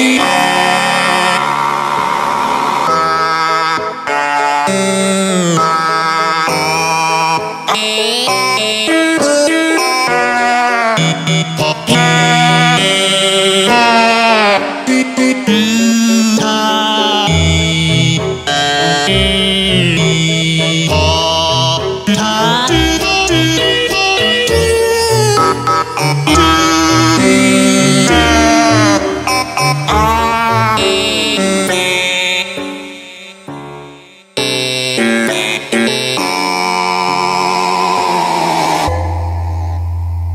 Yeah.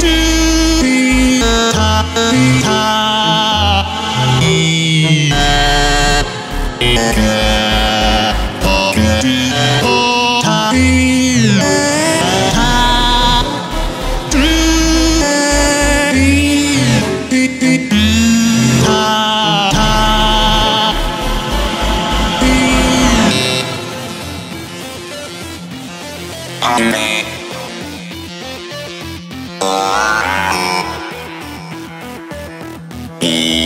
Yeah. Yeah.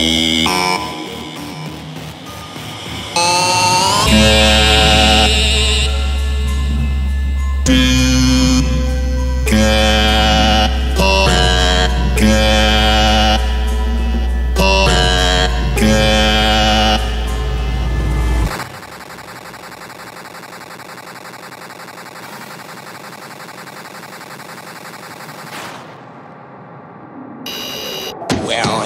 well.